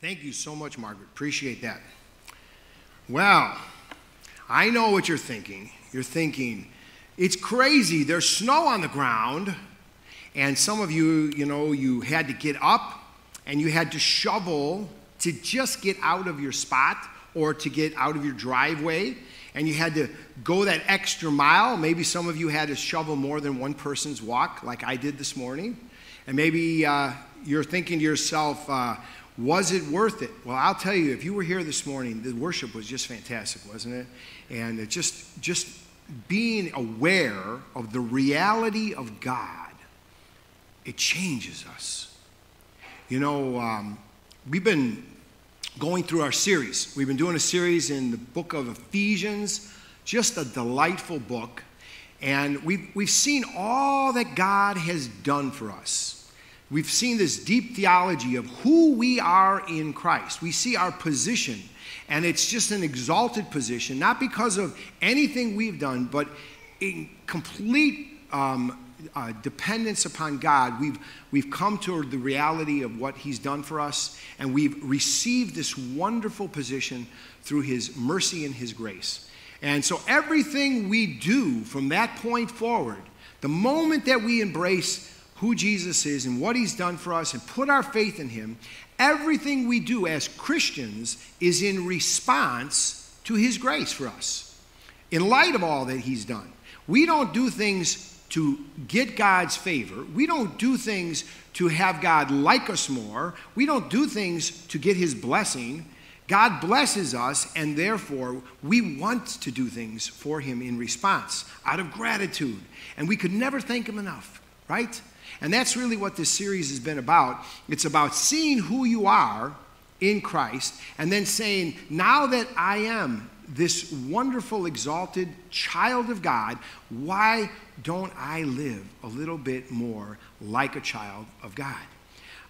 Thank you so much, Margaret. Appreciate that. Well, I know what you're thinking. You're thinking, it's crazy. There's snow on the ground, and some of you, you know, you had to get up and you had to shovel to just get out of your spot or to get out of your driveway, and you had to go that extra mile. Maybe some of you had to shovel more than one person's walk, like I did this morning. And maybe uh, you're thinking to yourself, uh, was it worth it? Well, I'll tell you, if you were here this morning, the worship was just fantastic, wasn't it? And it just, just being aware of the reality of God, it changes us. You know, um, we've been going through our series. We've been doing a series in the book of Ephesians, just a delightful book. And we've, we've seen all that God has done for us. We've seen this deep theology of who we are in Christ. We see our position, and it's just an exalted position, not because of anything we've done, but in complete um, uh, dependence upon God. We've, we've come to the reality of what He's done for us, and we've received this wonderful position through His mercy and His grace. And so everything we do from that point forward, the moment that we embrace who Jesus is and what he's done for us and put our faith in him, everything we do as Christians is in response to his grace for us. In light of all that he's done, we don't do things to get God's favor. We don't do things to have God like us more. We don't do things to get his blessing. God blesses us, and therefore we want to do things for him in response out of gratitude. And we could never thank him enough, right? And that's really what this series has been about. It's about seeing who you are in Christ and then saying, now that I am this wonderful, exalted child of God, why don't I live a little bit more like a child of God?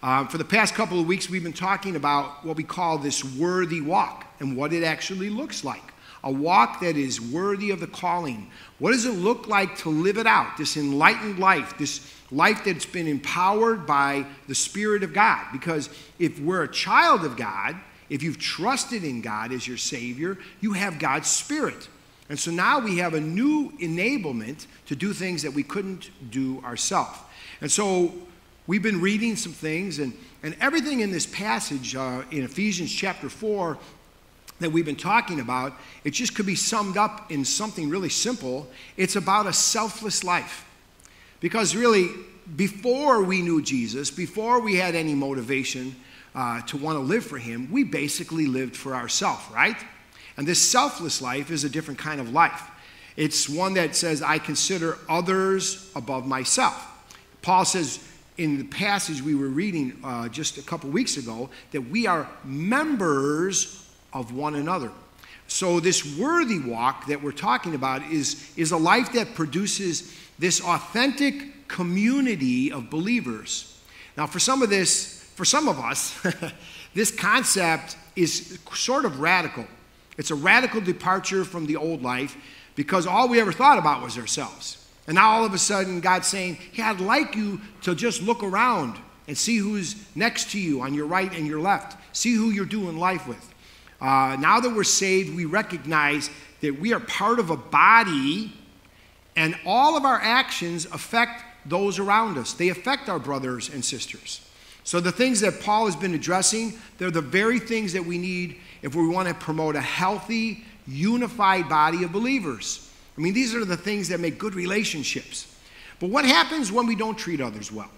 Um, for the past couple of weeks, we've been talking about what we call this worthy walk and what it actually looks like. A walk that is worthy of the calling. What does it look like to live it out? This enlightened life, this life that's been empowered by the Spirit of God. Because if we're a child of God, if you've trusted in God as your Savior, you have God's Spirit. And so now we have a new enablement to do things that we couldn't do ourselves. And so we've been reading some things, and, and everything in this passage uh, in Ephesians chapter 4 that we've been talking about, it just could be summed up in something really simple. It's about a selfless life. Because really, before we knew Jesus, before we had any motivation uh, to want to live for Him, we basically lived for ourselves, right? And this selfless life is a different kind of life. It's one that says, I consider others above myself. Paul says in the passage we were reading uh, just a couple weeks ago that we are members of one another. So, this worthy walk that we're talking about is, is a life that produces this authentic community of believers. Now, for some of this, for some of us, this concept is sort of radical. It's a radical departure from the old life because all we ever thought about was ourselves. And now all of a sudden, God's saying, Hey, I'd like you to just look around and see who's next to you on your right and your left. See who you're doing life with. Uh, now that we're saved, we recognize that we are part of a body and all of our actions affect those around us, they affect our brothers and sisters. So, the things that Paul has been addressing, they're the very things that we need if we want to promote a healthy, unified body of believers. I mean, these are the things that make good relationships. But what happens when we don't treat others well?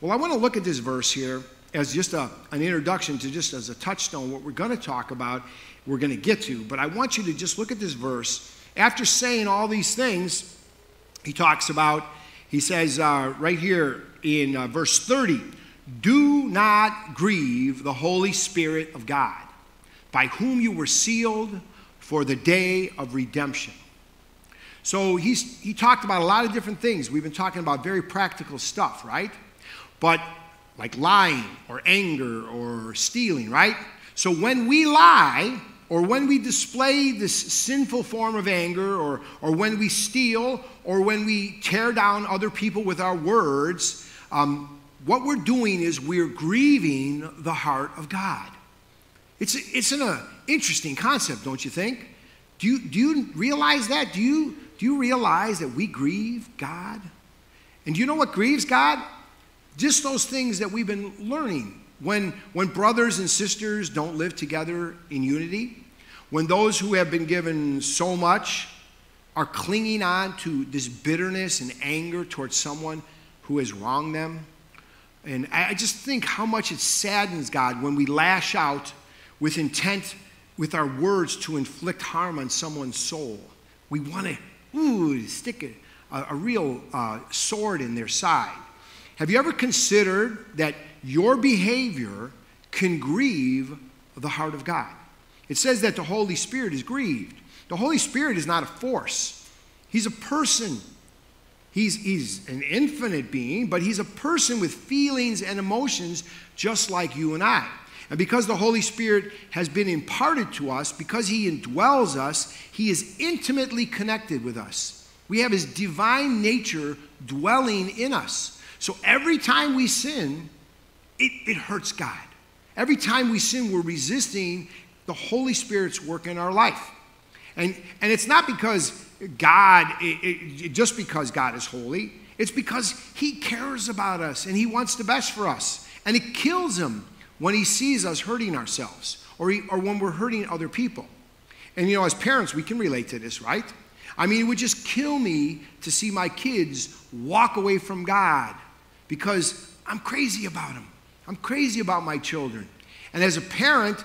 Well, I want to look at this verse here as just a, an introduction to just as a touchstone, what we're going to talk about, we're going to get to. But I want you to just look at this verse. After saying all these things, he talks about, he says uh, right here in uh, verse 30, do not grieve the Holy Spirit of God, by whom you were sealed for the day of redemption. So he's, he talked about a lot of different things. We've been talking about very practical stuff, right? But like lying or anger or stealing, right? So when we lie, or when we display this sinful form of anger, or, or when we steal, or when we tear down other people with our words, um, what we're doing is we're grieving the heart of God. It's, it's an uh, interesting concept, don't you think? Do you, do you realize that? Do you, do you realize that we grieve God? And do you know what grieves God? Just those things that we've been learning. When, when brothers and sisters don't live together in unity, when those who have been given so much are clinging on to this bitterness and anger towards someone who has wronged them. And I just think how much it saddens God when we lash out with intent, with our words to inflict harm on someone's soul. We want to, ooh, stick a, a real uh, sword in their side. Have you ever considered that your behavior can grieve the heart of God? It says that the Holy Spirit is grieved. The Holy Spirit is not a force, He's a person. He's, he's an infinite being, but he's a person with feelings and emotions just like you and I. And because the Holy Spirit has been imparted to us, because he indwells us, he is intimately connected with us. We have his divine nature dwelling in us. So every time we sin, it, it hurts God. Every time we sin, we're resisting the Holy Spirit's work in our life. And, and it's not because God, it, it, just because God is holy, it's because He cares about us and He wants the best for us. And it kills Him when He sees us hurting ourselves or, he, or when we're hurting other people. And you know, as parents, we can relate to this, right? I mean, it would just kill me to see my kids walk away from God because I'm crazy about them. I'm crazy about my children. And as a parent,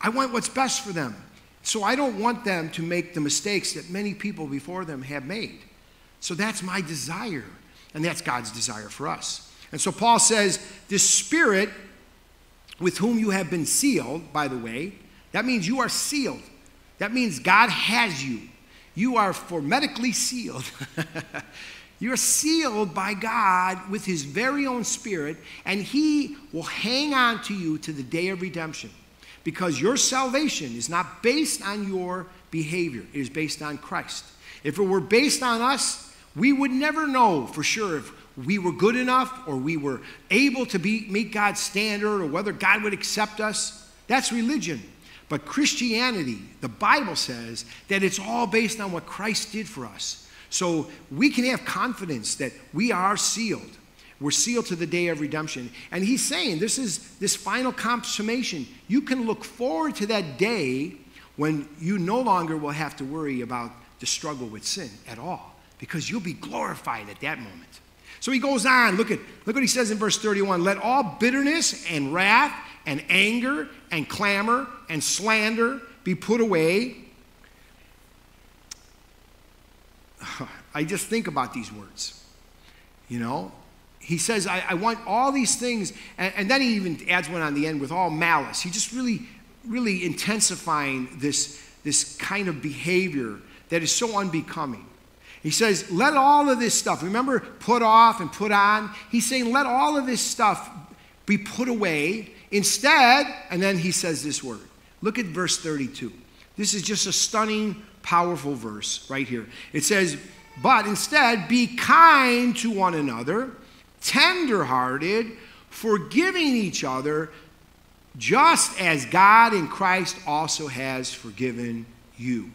I want what's best for them. So I don't want them to make the mistakes that many people before them have made. So that's my desire, and that's God's desire for us. And so Paul says, This spirit with whom you have been sealed, by the way, that means you are sealed. That means God has you. You are formetically sealed. You're sealed by God with His very own Spirit, and He will hang on to you to the day of redemption because your salvation is not based on your behavior, it is based on Christ. If it were based on us, we would never know for sure if we were good enough or we were able to be, meet God's standard or whether God would accept us. That's religion. But Christianity, the Bible says that it's all based on what Christ did for us. So we can have confidence that we are sealed. We're sealed to the day of redemption. And he's saying this is this final consummation. You can look forward to that day when you no longer will have to worry about the struggle with sin at all because you'll be glorified at that moment. So he goes on. Look at look what he says in verse 31. Let all bitterness and wrath and anger and clamor and slander be put away. I just think about these words. You know, he says, I, I want all these things. And, and, then he even adds one on the end with all malice. He just really, really intensifying this, this kind of behavior that is so unbecoming. He says, let all of this stuff, remember, put off and put on? He's saying, let all of this stuff be put away. Instead, and then he says this word. Look at verse 32. This is just a stunning, powerful verse right here. It says, but instead, be kind to one another tenderhearted, forgiving each other, just as God in Christ also has forgiven you.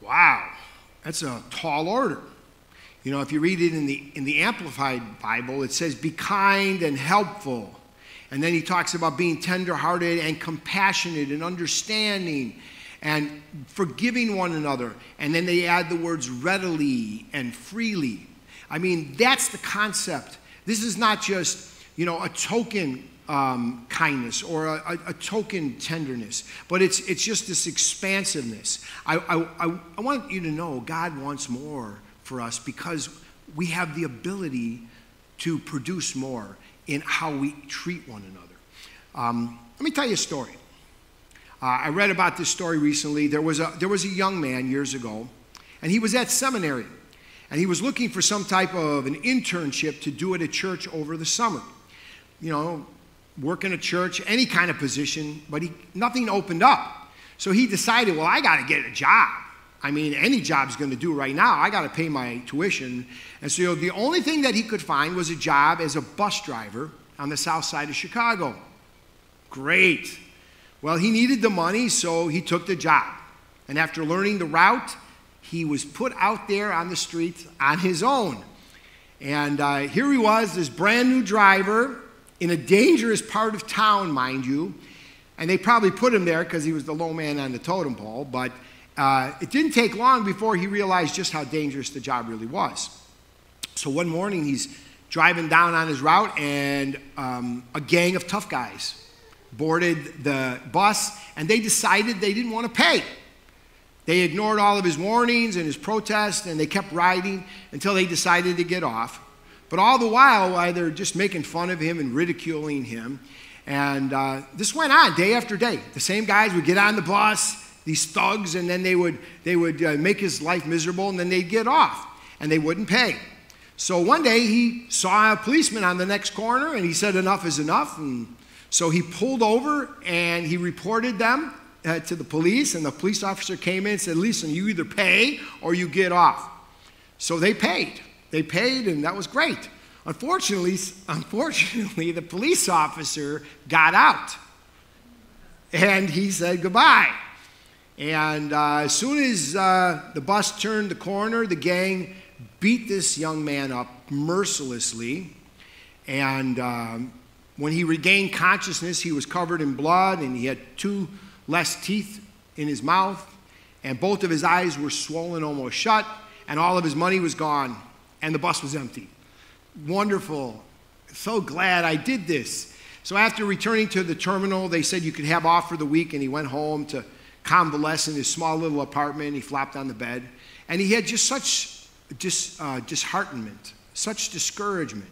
Wow, that's a tall order. You know, if you read it in the, in the Amplified Bible, it says, Be kind and helpful. And then he talks about being tenderhearted and compassionate and understanding and forgiving one another. And then they add the words readily and freely. I mean, that's the concept. This is not just, you know, a token um, kindness or a, a, token tenderness, but it's, it's just this expansiveness. I, I, I, I want you to know God wants more for us because we have the ability to produce more in how we treat one another. Um, let me tell you a story. Uh, I read about this story recently. There was, a, there was a young man years ago, and he was at seminary and he was looking for some type of an internship to do at a church over the summer. You know, work in a church, any kind of position, but he, nothing opened up. So he decided, well, I got to get a job. I mean, any job's going to do right now. I got to pay my tuition. And so the only thing that he could find was a job as a bus driver on the south side of Chicago. Great. Well, he needed the money, so he took the job. And after learning the route, he was put out there on the street on his own. And uh, here he was, this brand new driver in a dangerous part of town, mind you. And they probably put him there because he was the low man on the totem pole. But uh, it didn't take long before he realized just how dangerous the job really was. So one morning he's driving down on his route, and um, a gang of tough guys boarded the bus, and they decided they didn't want to pay. They ignored all of his warnings and his protests, and they kept riding until they decided to get off. But all the while, while they're just making fun of him and ridiculing him, and uh, this went on day after day. The same guys would get on the bus, these thugs, and then they would, they would uh, make his life miserable, and then they'd get off, and they wouldn't pay. So one day he saw a policeman on the next corner, and he said, Enough is enough. And so he pulled over and he reported them uh, to the police, and the police officer came in and said, Listen, you either pay or you get off. So they paid. They paid, and that was great. Unfortunately, unfortunately, the police officer got out and he said goodbye. And uh, as soon as uh, the bus turned the corner, the gang beat this young man up mercilessly. And um, when he regained consciousness, he was covered in blood and he had two less teeth in his mouth. And both of his eyes were swollen almost shut. And all of his money was gone. And the bus was empty. Wonderful. So glad I did this. So after returning to the terminal, they said you could have off for the week. And he went home to convalesce in his small little apartment. He flopped on the bed. And he had just such dis, uh, disheartenment, such discouragement.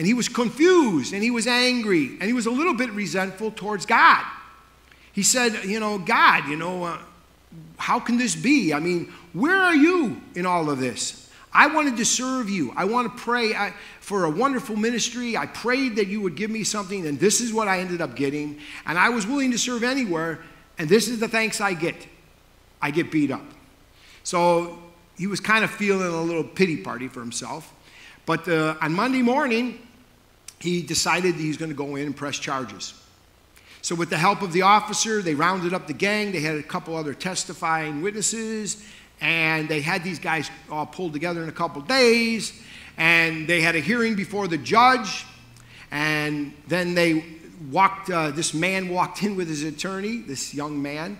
And he was confused and he was angry and he was a little bit resentful towards God. He said, You know, God, you know, uh, how can this be? I mean, where are you in all of this? I wanted to serve you. I want to pray for a wonderful ministry. I prayed that you would give me something, and this is what I ended up getting. And I was willing to serve anywhere, and this is the thanks I get. I get beat up. So he was kind of feeling a little pity party for himself. But uh, on Monday morning, he decided he was going to go in and press charges. So, with the help of the officer, they rounded up the gang. They had a couple other testifying witnesses, and they had these guys all pulled together in a couple days. And they had a hearing before the judge. And then they walked, uh, this man walked in with his attorney, this young man.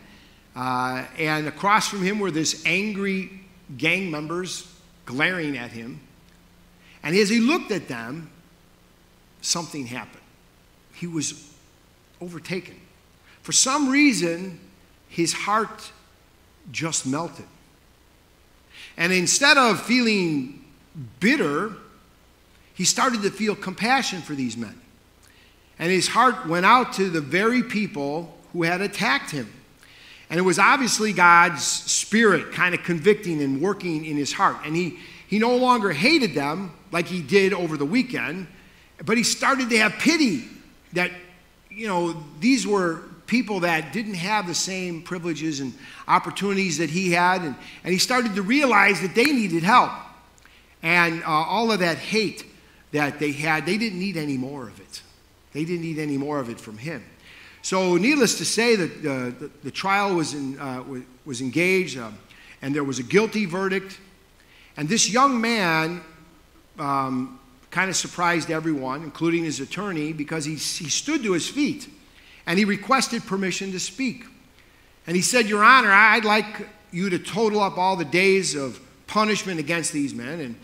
Uh, and across from him were this angry gang members glaring at him. And as he looked at them, something happened. He was overtaken. For some reason, his heart just melted. And instead of feeling bitter, he started to feel compassion for these men. And his heart went out to the very people who had attacked him. And it was obviously God's spirit kind of convicting and working in his heart. And he, he no longer hated them like he did over the weekend, but he started to have pity that, you know, these were people that didn't have the same privileges and opportunities that he had. And, and he started to realize that they needed help. And uh, all of that hate that they had, they didn't need any more of it. They didn't need any more of it from him. So, needless to say, that the, the, trial was, in, uh, was engaged, uh, and there was a guilty verdict. And this young man um, kind of surprised everyone, including his attorney, because he, he stood to his feet and he requested permission to speak. And he said, Your Honor, I'd like you to total up all the days of punishment against these men and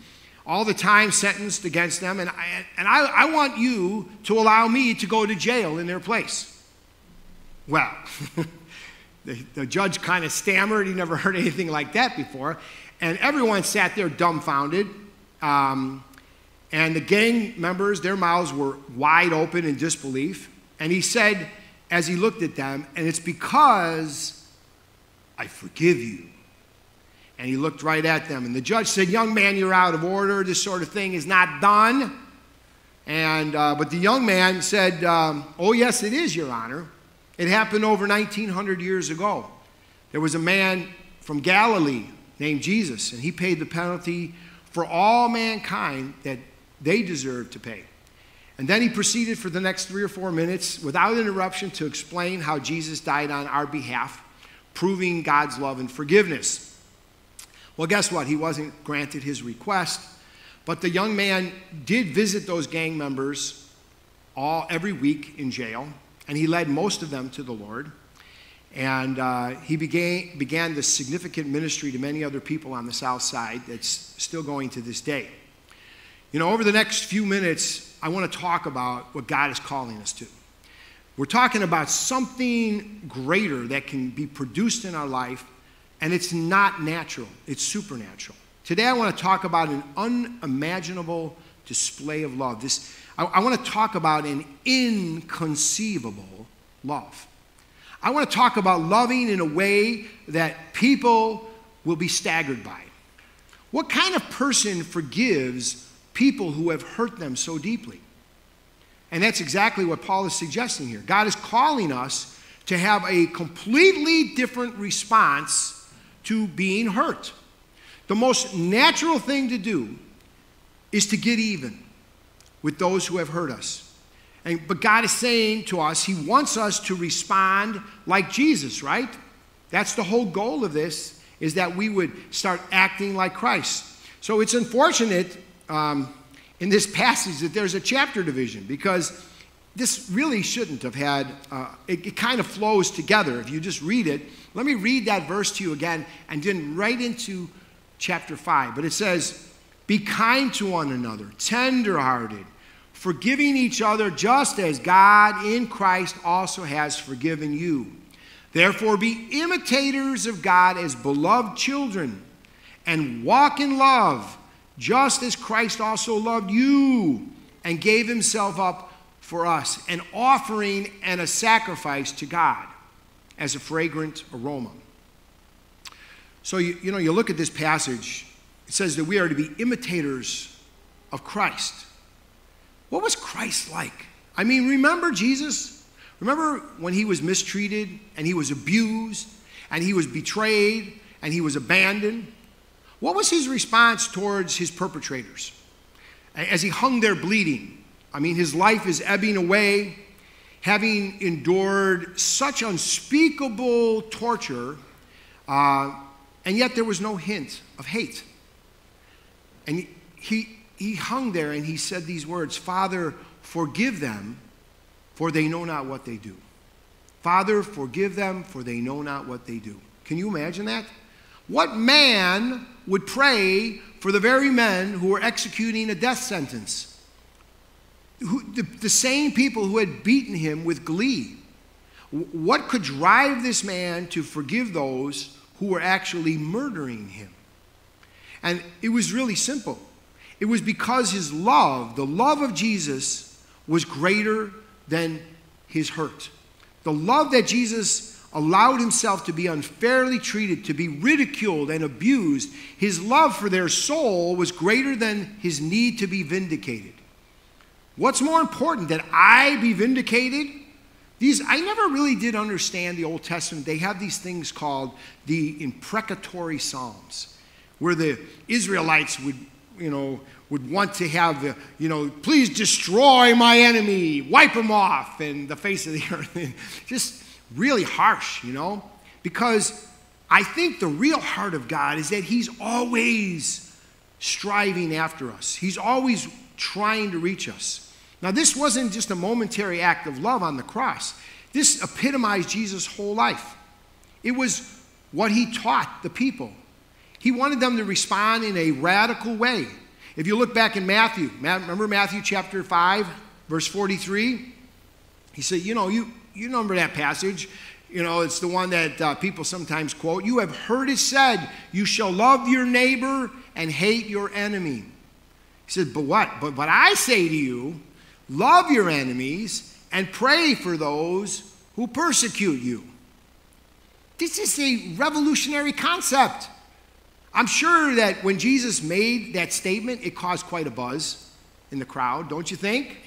all the time sentenced against them, and I, and I, I want you to allow me to go to jail in their place. Well, the, the judge kind of stammered. He never heard anything like that before. And everyone sat there dumbfounded. Um, and the gang members, their mouths were wide open in disbelief. And he said, as he looked at them, and it's because I forgive you. And he looked right at them. And the judge said, Young man, you're out of order. This sort of thing is not done. And, uh, but the young man said, um, Oh, yes, it is, Your Honor. It happened over 1900 years ago. There was a man from Galilee named Jesus, and he paid the penalty for all mankind that they deserved to pay. And then he proceeded for the next three or four minutes without interruption to explain how Jesus died on our behalf, proving God's love and forgiveness. Well, guess what? He wasn't granted his request, but the young man did visit those gang members all every week in jail, and he led most of them to the Lord. And uh, he began, began this significant ministry to many other people on the South Side that's still going to this day. You know, over the next few minutes, I want to talk about what God is calling us to. We're talking about something greater that can be produced in our life, and it's not natural, it's supernatural. Today, I want to talk about an unimaginable display of love. This, I, I want to talk about an inconceivable love. I want to talk about loving in a way that people will be staggered by. What kind of person forgives people who have hurt them so deeply. And that's exactly what Paul is suggesting here. God is calling us to have a completely different response to being hurt. The most natural thing to do is to get even with those who have hurt us. And, but God is saying to us, He wants us to respond like Jesus, right? That's the whole goal of this, is that we would start acting like Christ. So it's unfortunate um, in this passage that there's a chapter division because this really shouldn't have had, uh, it, it, kind of flows together if you just read it. Let me read that verse to you again and then right into chapter 5. But it says, Be kind to one another, tenderhearted, forgiving each other just as God in Christ also has forgiven you. Therefore, be imitators of God as beloved children and walk in love just as Christ also loved you and gave himself up for us, an offering and a sacrifice to God as a fragrant aroma. So, you, you know, you look at this passage, it says that we are to be imitators of Christ. What was Christ like? I mean, remember Jesus? Remember when he was mistreated and he was abused and he was betrayed and he was abandoned? What was his response towards his perpetrators? As he hung there bleeding, I mean, his life is ebbing away, having endured such unspeakable torture, uh, and yet there was no hint of hate. And he, he hung there and he said these words Father, forgive them, for they know not what they do. Father, forgive them, for they know not what they do. Can you imagine that? What man would pray for the very men who were executing a death sentence? Who, the, the same people who had beaten him with glee. What could drive this man to forgive those who were actually murdering him? And it was really simple. It was because his love, the love of Jesus, was greater than his hurt. The love that Jesus allowed himself to be unfairly treated, to be ridiculed and abused, his love for their soul was greater than his need to be vindicated. What's more important, that I be vindicated? These, I never really did understand the Old Testament. They have these things called the imprecatory Psalms, where the Israelites would, you know, would want to have the, you know, please destroy my enemy, wipe him off in the face of the earth. Just really harsh, you know? Because I think the real heart of God is that He's always striving after us, He's always trying to reach us. Now, this wasn't just a momentary act of love on the cross, this epitomized Jesus' whole life. It was what He taught the people. He wanted them to respond in a radical way. If you look back in Matthew, remember Matthew chapter 5, verse 43? He said, You know, you, you remember that passage. You know, it's the one that uh, people sometimes quote. You have heard it said, You shall love your neighbor and hate your enemy. He said, But what? But, but I say to you, love your enemies and pray for those who persecute you. This is a revolutionary concept. I'm sure that when Jesus made that statement, it caused quite a buzz in the crowd, don't you think?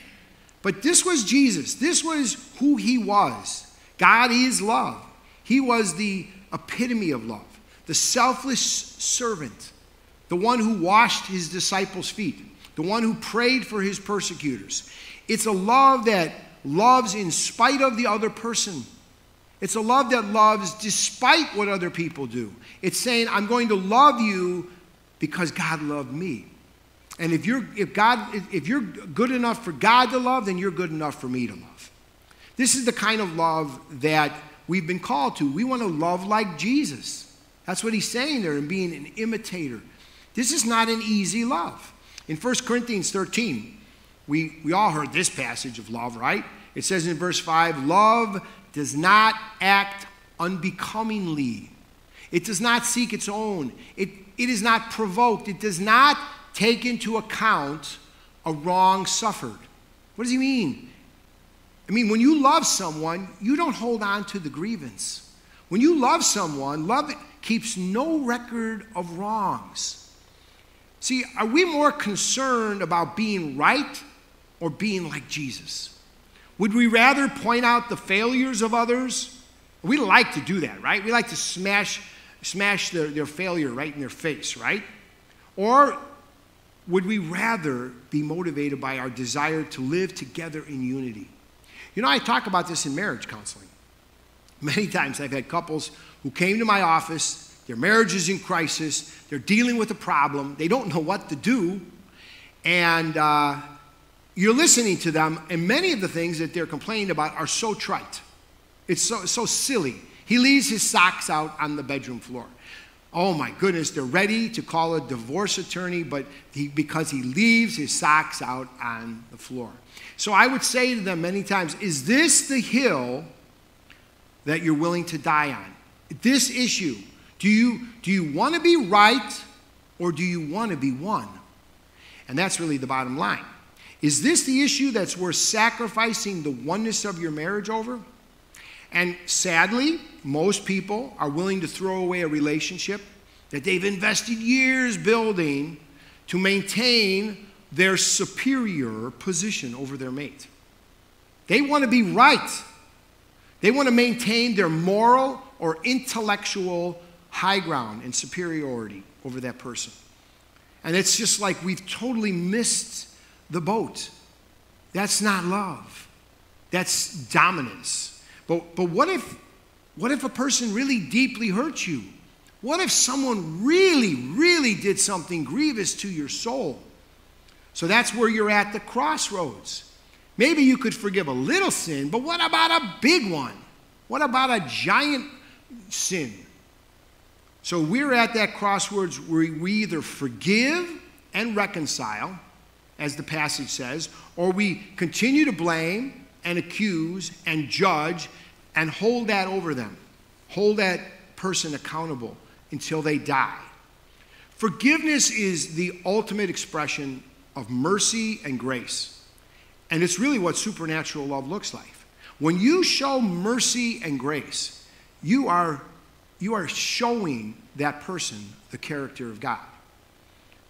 But this was Jesus. This was who he was. God is love. He was the epitome of love, the selfless servant, the one who washed his disciples' feet, the one who prayed for his persecutors. It's a love that loves in spite of the other person. It's a love that loves despite what other people do. It's saying, I'm going to love you because God loved me. And if you're, if, God, if you're good enough for God to love, then you're good enough for me to love. This is the kind of love that we've been called to. We want to love like Jesus. That's what he's saying there and being an imitator. This is not an easy love. In 1 Corinthians 13, we, we all heard this passage of love, right? It says in verse 5 Love does not act unbecomingly, it does not seek its own, it, it is not provoked, it does not take into account a wrong suffered. What does he mean? I mean, when you love someone, you don't hold on to the grievance. When you love someone, love keeps no record of wrongs. See, are we more concerned about being right or being like Jesus? Would we rather point out the failures of others? We like to do that, right? We like to smash, smash their, their failure right in their face, right? Or would we rather be motivated by our desire to live together in unity? You know, I talk about this in marriage counseling. Many times I've had couples who came to my office, their marriage is in crisis, they're dealing with a problem, they don't know what to do, and uh, you're listening to them, and many of the things that they're complaining about are so trite. It's so, so silly. He leaves his socks out on the bedroom floor. Oh my goodness, they're ready to call a divorce attorney, but he, because he leaves his socks out on the floor. So I would say to them many times, is this the hill that you're willing to die on? This issue, do you, do you want to be right or do you want to be one? And that's really the bottom line. Is this the issue that's worth sacrificing the oneness of your marriage over? And sadly, most people are willing to throw away a relationship that they've invested years building to maintain their superior position over their mate. They want to be right. They want to maintain their moral or intellectual high ground and superiority over that person. And it's just like we've totally missed the boat. That's not love. That's dominance. But, but what, if, what if a person really deeply hurts you? What if someone really, really did something grievous to your soul? So that's where you're at the crossroads. Maybe you could forgive a little sin, but what about a big one? What about a giant sin? So we're at that crossroads where we either forgive and reconcile as the passage says, or we continue to blame and accuse and judge and hold that over them, hold that person accountable until they die. Forgiveness is the ultimate expression of mercy and grace. And it's really what supernatural love looks like. When you show mercy and grace, you are, you are showing that person the character of God.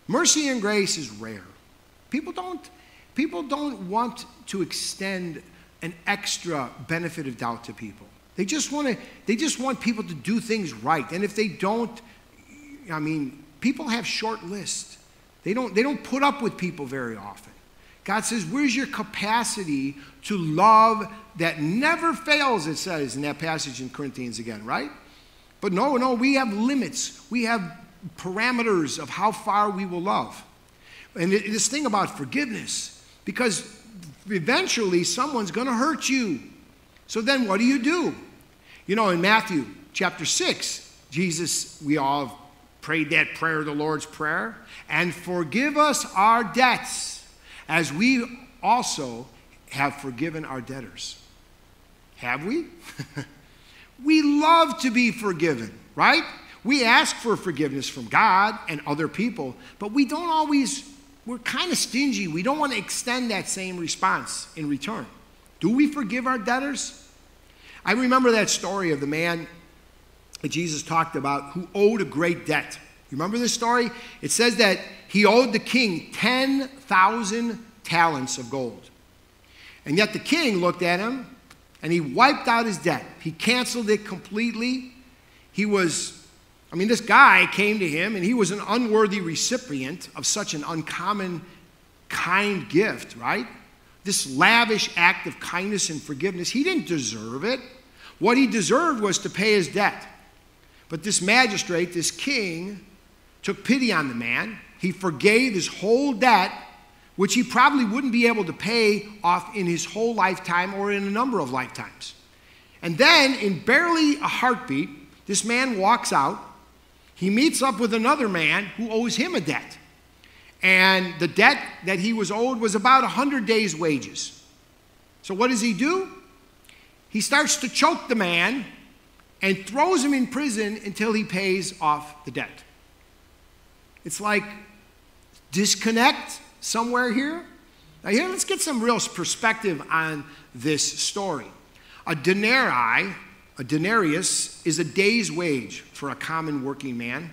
Mercy and grace is rare. People don't, people don't want to extend an extra benefit of doubt to people. They just want to, they just want people to do things right. And if they don't, I mean, people have short lists. They don't, they don't put up with people very often. God says, Where's your capacity to love that never fails? It says in that passage in Corinthians again, right? But no, no, we have limits. We have parameters of how far we will love. And this thing about forgiveness, because eventually someone's going to hurt you. So then what do you do? You know, in Matthew chapter 6, Jesus, we all have prayed that prayer, the Lord's Prayer, and forgive us our debts as we also have forgiven our debtors. Have we? we love to be forgiven, right? We ask for forgiveness from God and other people, but we don't always we're kind of stingy. We don't want to extend that same response in return. Do we forgive our debtors? I remember that story of the man that Jesus talked about who owed a great debt. You remember this story? It says that he owed the king 10,000 talents of gold. And yet the king looked at him and he wiped out his debt. He canceled it completely. He was I mean, this guy came to him and he was an unworthy recipient of such an uncommon, kind gift, right? this lavish act of kindness and forgiveness. He didn't deserve it. What he deserved was to pay his debt. But this magistrate, this king, took pity on the man. He forgave his whole debt, which he probably wouldn't be able to pay off in his whole lifetime or in a number of lifetimes. And then, in barely a heartbeat, this man walks out. He meets up with another man who owes him a debt. And the debt that he was owed was about 100 days' wages. So, what does he do? He starts to choke the man and throws him in prison until he pays off the debt. It's like disconnect somewhere here. Now, here, let's get some real perspective on this story. A denarii, a denarius, is a day's wage for a common working man.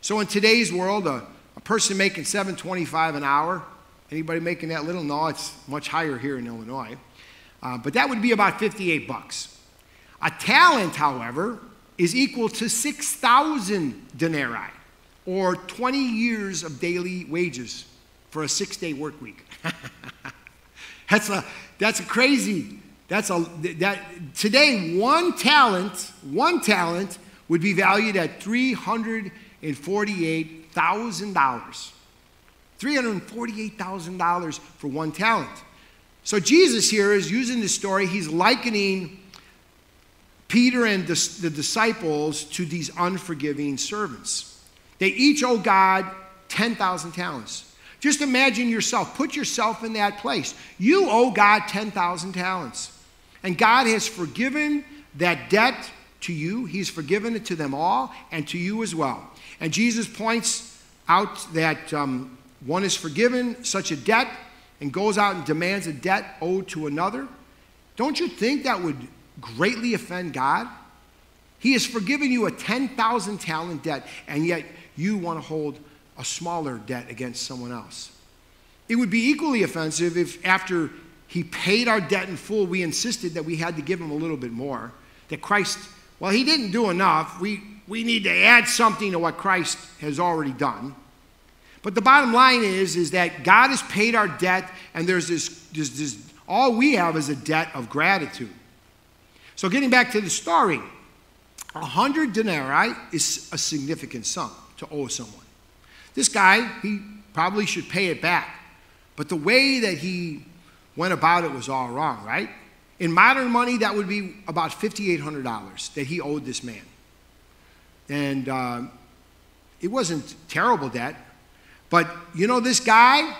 So, in today's world, a a person making 725 an hour, anybody making that little? No, it's much higher here in Illinois. Uh, but that would be about 58 bucks. A talent, however, is equal to 6,000 denarii, or 20 years of daily wages for a six-day work week. that's a that's a crazy. That's a that today one talent one talent would be valued at $348,000. $348,000 for one talent. So Jesus here is using this story, he's likening Peter and the, the disciples to these unforgiving servants. They each owe God 10,000 talents. Just imagine yourself, put yourself in that place. You owe God 10,000 talents. And God has forgiven that debt to you, He's forgiven it to them all, and to you as well. And Jesus points out that um, one is forgiven such a debt and goes out and demands a debt owed to another. Don't you think that would greatly offend God? He has forgiven you a 10,000 talent debt, and yet you want to hold a smaller debt against someone else. It would be equally offensive if, after he paid our debt in full, we insisted that we had to give him a little bit more. That Christ, well, he didn't do enough. We, we need to add something to what Christ has already done. But the bottom line is, is that God has paid our debt, and there's this, this, this all we have is a debt of gratitude. So getting back to the story, a hundred denarii is a significant sum to owe someone. This guy, he probably should pay it back. But the way that he went about it was all wrong, right? In modern money, that would be about $5,800 that he owed this man. And uh, it wasn't terrible debt. But you know, this guy,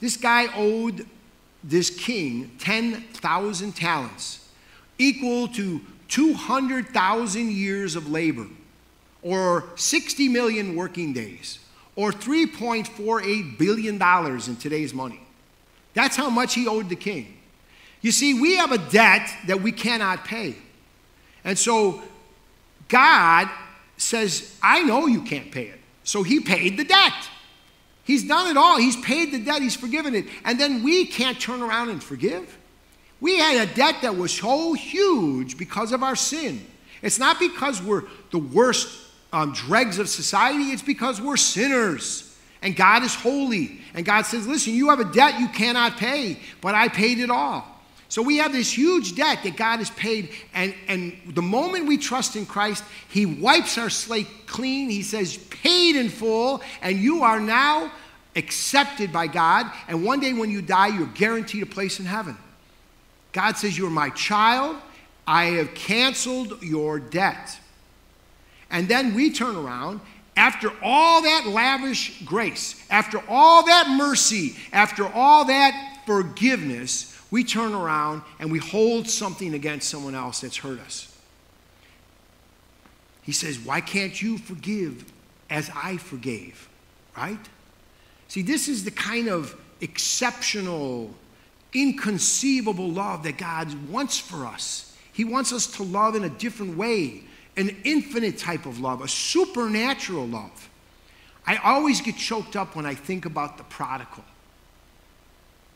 this guy owed this king 10,000 talents, equal to 200,000 years of labor, or 60 million working days, or $3.48 billion in today's money. That's how much he owed the king. You see, we have a debt that we cannot pay. And so God says, I know you can't pay it. So he paid the debt. He's done it all. He's paid the debt, he's forgiven it. And then we can't turn around and forgive. We had a debt that was so huge because of our sin. It's not because we're the worst um, dregs of society, it's because we're sinners. And God is holy. And God says, Listen, you have a debt you cannot pay, but I paid it all. So we have this huge debt that God has paid, and, and the moment we trust in Christ, He wipes our slate clean. He says, paid in full, and you are now accepted by God. And one day when you die, you're guaranteed a place in heaven. God says, You're my child. I have canceled your debt. And then we turn around after all that lavish grace, after all that mercy, after all that forgiveness, we turn around and we hold something against someone else that's hurt us. He says, Why can't you forgive as I forgave? Right? See, this is the kind of exceptional, inconceivable love that God wants for us. He wants us to love in a different way, an infinite type of love, a supernatural love. I always get choked up when I think about the prodigal.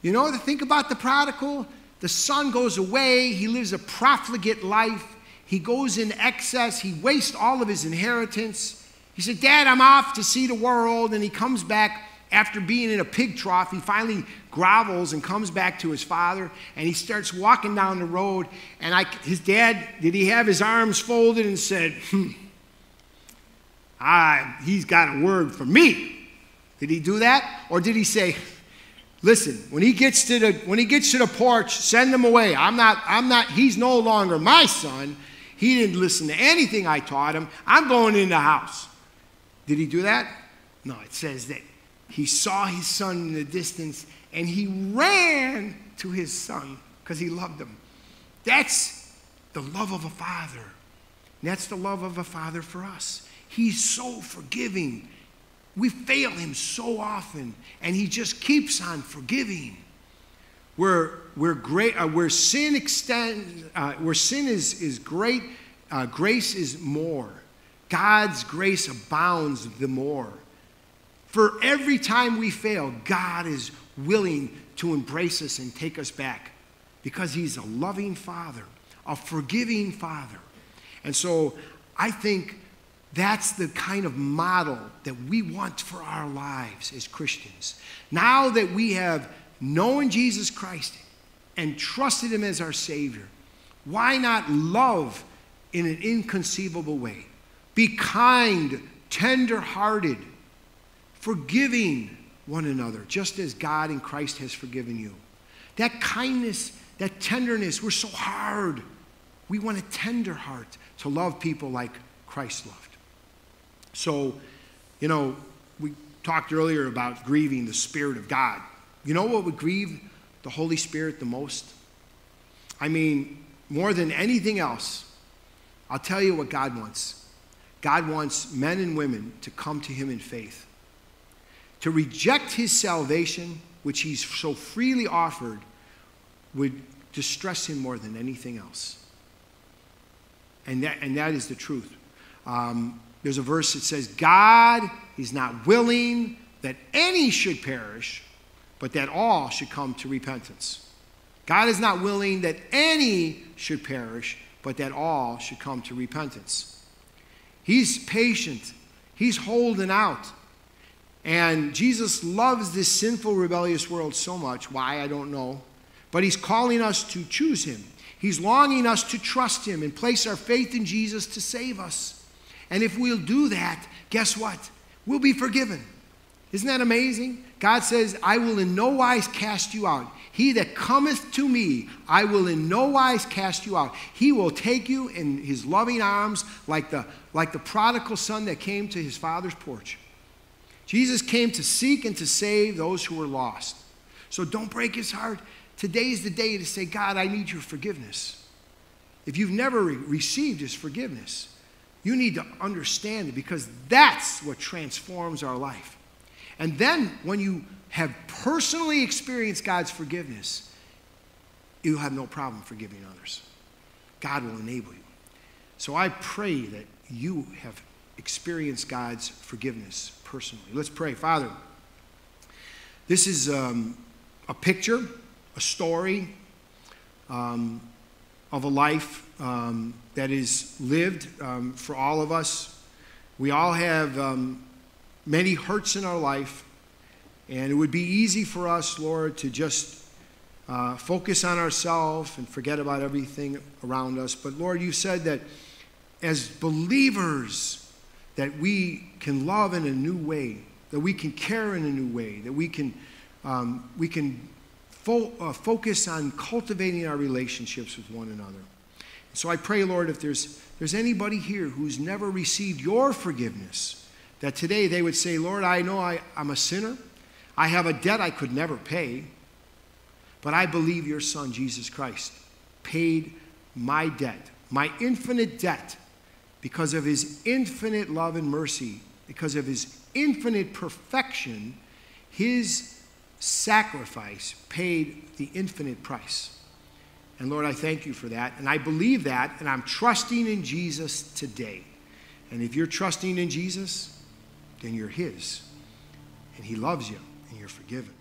You know, to think about the prodigal, the son goes away, he lives a profligate life, he goes in excess, he wastes all of his inheritance. He said, Dad, I'm off to see the world, and he comes back after being in a pig trough, he finally grovels and comes back to his father and he starts walking down the road. And I, his dad, did he have his arms folded and said, hmm, I, he's got a word for me? Did he do that? Or did he say, listen, when he gets to the, when he gets to the porch, send him away. I'm not, I'm not, he's no longer my son. He didn't listen to anything I taught him. I'm going in the house. Did he do that? No, it says that he saw his son in the distance and he ran to his son because he loved him. That's the love of a father. That's the love of a father for us. He's so forgiving. We fail him so often, and he just keeps on forgiving. Where, where, great, uh, where sin extends, uh, where sin is, is great, uh, grace is more. God's grace abounds the more. For every time we fail, God is willing to embrace us and take us back because He's a loving Father, a forgiving Father. And so I think that's the kind of model that we want for our lives as Christians. Now that we have known Jesus Christ and trusted Him as our Savior, why not love in an inconceivable way? Be kind, tender hearted forgiving one another, just as God in Christ has forgiven you. That kindness, that tenderness, we're so hard. We want a tender heart to love people like Christ loved. So, you know, we talked earlier about grieving the Spirit of God. You know what would grieve the Holy Spirit the most? I mean, more than anything else, I'll tell you what God wants. God wants men and women to come to Him in faith to reject his salvation, which he's so freely offered, would distress him more than anything else. And that, and that is the truth. Um, there's a verse that says, God is not willing that any should perish, but that all should come to repentance. God is not willing that any should perish, but that all should come to repentance. He's patient, He's holding out. And Jesus loves this sinful, rebellious world so much. Why, I don't know. But He's calling us to choose Him. He's longing us to trust Him and place our faith in Jesus to save us. And if we'll do that, guess what? We'll be forgiven. Isn't that amazing? God says, I will in no wise cast you out. He that cometh to me, I will in no wise cast you out. He will take you in his loving arms like the, like the prodigal son that came to his father's porch. Jesus came to seek and to save those who were lost. So don't break his heart. Today is the day to say, God, I need your forgiveness. If you've never re- received his forgiveness, you need to understand it because that's what transforms our life. And then when you have personally experienced God's forgiveness, you'll have no problem forgiving others. God will enable you. So I pray that you have experienced God's forgiveness personally. Let's pray. Father, this is um, a picture, a story um, of a life um, that is lived um, for all of us. We all have um, many hurts in our life, and it would be easy for us, Lord, to just uh, focus on ourselves and forget about everything around us. But Lord, you said that as believers, that we can love in a new way, that we can care in a new way, that we can, um, we can fo- uh, focus on cultivating our relationships with one another. So I pray, Lord, if there's, there's anybody here who's never received your forgiveness, that today they would say, Lord, I know I, I'm a sinner. I have a debt I could never pay, but I believe your Son, Jesus Christ, paid my debt, my infinite debt because of his infinite love and mercy, because of his infinite perfection, his sacrifice paid the infinite price. And Lord, I thank you for that. And I believe that, and I'm trusting in Jesus today. And if you're trusting in Jesus, then you're his. And he loves you, and you're forgiven.